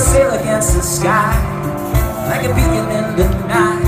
sail against the sky like a beacon in the night.